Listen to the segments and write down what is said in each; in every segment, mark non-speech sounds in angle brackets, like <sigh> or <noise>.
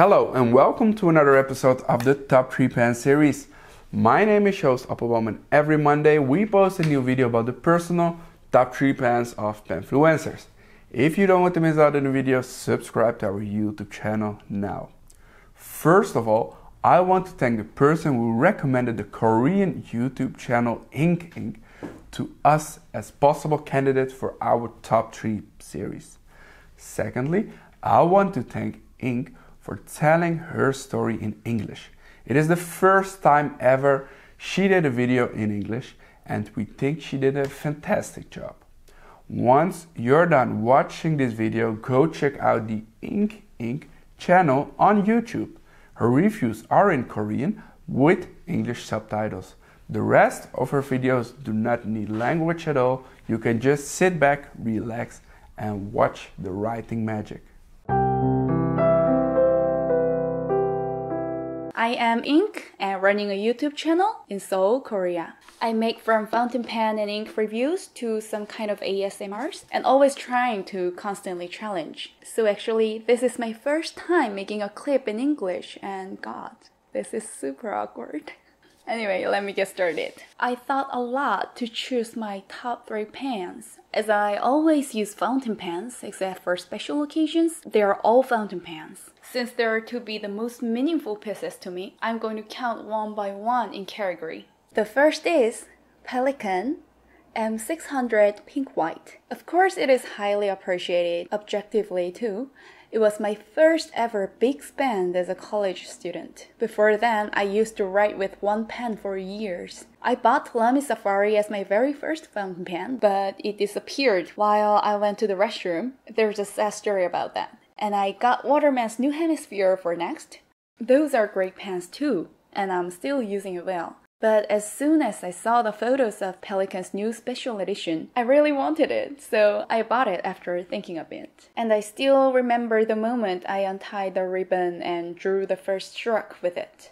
Hello and welcome to another episode of the Top 3 Pen series. My name is Joost Appelboom and every Monday we post a new video about the personal top 3 pens of penfluencers. If you don't want to miss out on the video, subscribe to our YouTube channel now. First of all, I want to thank the person who recommended the Korean YouTube channel Ink Ink to us as possible candidate for our top 3 series. Secondly, I want to thank Ink for telling her story in English. It is the first time ever she did a video in English, and we think she did a fantastic job. Once you're done watching this video, go check out the Ink Ink channel on YouTube. Her reviews are in Korean with English subtitles. The rest of her videos do not need language at all. You can just sit back, relax, and watch the writing magic. I am Ink and running a YouTube channel in Seoul, Korea. I make from fountain pen and ink reviews to some kind of ASMRs and always trying to constantly challenge. So actually, this is my first time making a clip in English and god, this is super awkward. <laughs> Anyway, let me get started. I thought a lot to choose my top three pens. As I always use fountain pens, except for special occasions, they are all fountain pens. Since they are to be the most meaningful pieces to me, I'm going to count one by one in category. The first is Pelikan M600 Pink White. Of course, it is highly appreciated objectively too, it was my first ever big spend as a college student. Before then, I used to write with one pen for years. I bought Lamy Safari as my very first fountain pen, but it disappeared while I went to the restroom. There's a sad story about that. And I got Waterman's New Hemisphere for next. Those are great pens too, and I'm still using it well. But as soon as I saw the photos of Pelikan's new special edition, I really wanted it, so I bought it after thinking a bit. And I still remember the moment I untied the ribbon and drew the first stroke with it.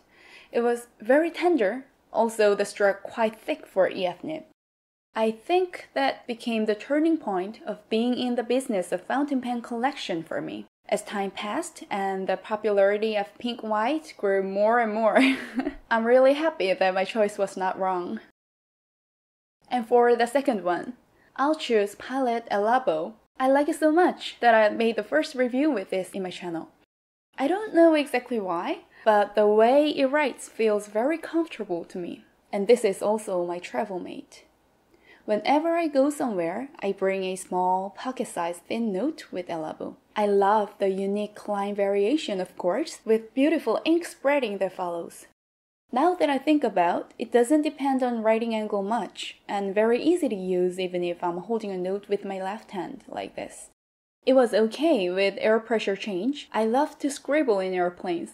It was very tender, also the stroke quite thick for EF nib. I think that became the turning point of being in the business of fountain pen collection for me. As time passed and the popularity of pink white grew more and more, <laughs> I'm really happy that my choice was not wrong. And for the second one, I'll choose Pilot Elabo. I like it so much that I made the first review with this in my channel. I don't know exactly why, but the way it writes feels very comfortable to me. And this is also my travel mate. Whenever I go somewhere, I bring a small pocket-sized thin note with Elabo. I love the unique line variation, of course, with beautiful ink spreading that follows. Now that I think about, it doesn't depend on writing angle much, and very easy to use even if I'm holding a note with my left hand, like this. It was okay with air pressure change. I love to scribble in airplanes.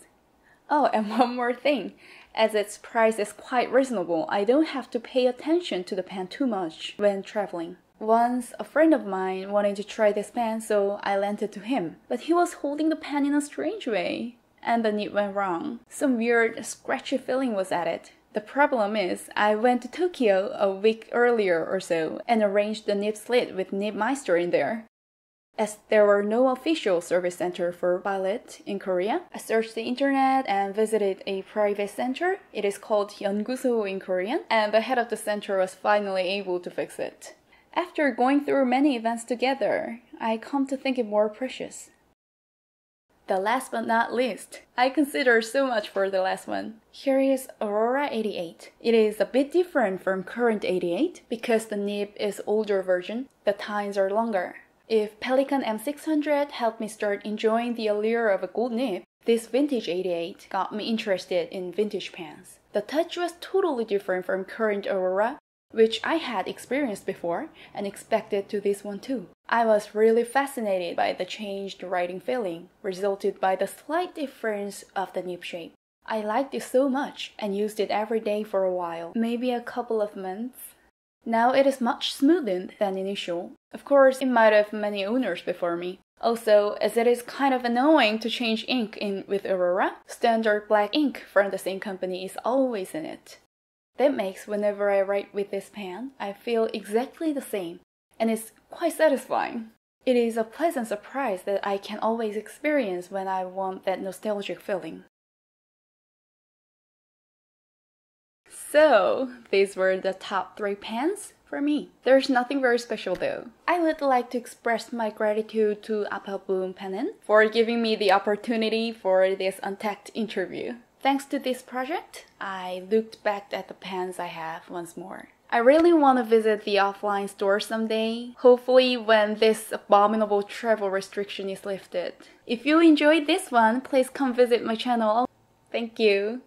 Oh, and <laughs> one more thing as its price is quite reasonable, I don't have to pay attention to the pen too much when traveling. Once, a friend of mine wanted to try this pen, so I lent it to him. But he was holding the pen in a strange way, and the nib went wrong. Some weird, scratchy feeling was at it. The problem is, I went to Tokyo a week earlier or so and arranged the nib slit with Nibmeister in there. As there were no official service center for Pilot in Korea, I searched the internet and visited a private center. It is called Yeonguso in Korean, and the head of the center was finally able to fix it. After going through many events together, I come to think it more precious. The last but not least, I consider so much for the last one. Here is Aurora 88. It is a bit different from current 88 because the nib is older version, the tines are longer. If Pelikan M600 helped me start enjoying the allure of a gold nib, this vintage 88 got me interested in vintage pens. The touch was totally different from current Aurora, which I had experienced before and expected to this one too. I was really fascinated by the changed writing feeling, resulted by the slight difference of the nib shape. I liked it so much and used it every day for a while, maybe a couple of months. Now it is much smoother than initial. Of course, it might have many owners before me. Also, as it is kind of annoying to change ink in with Aurora, standard black ink from the same company is always in it. That makes whenever I write with this pen, I feel exactly the same, and it's quite satisfying. It is a pleasant surprise that I can always experience when I want that nostalgic feeling. So, these were the top three pens for me. There's nothing very special though. I would like to express my gratitude to Appelboom Pennen for giving me the opportunity for this untagged interview. Thanks to this project, I looked back at the pens I have once more. I really want to visit the offline store someday, hopefully when this abominable travel restriction is lifted. If you enjoyed this one, please come visit my channel. Thank you.